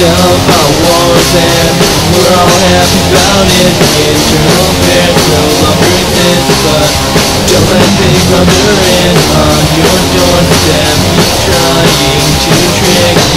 jump on walls and we're all half bounded in your bed, no longer exists, but don't let Big wander in on your doorstep, trying to trick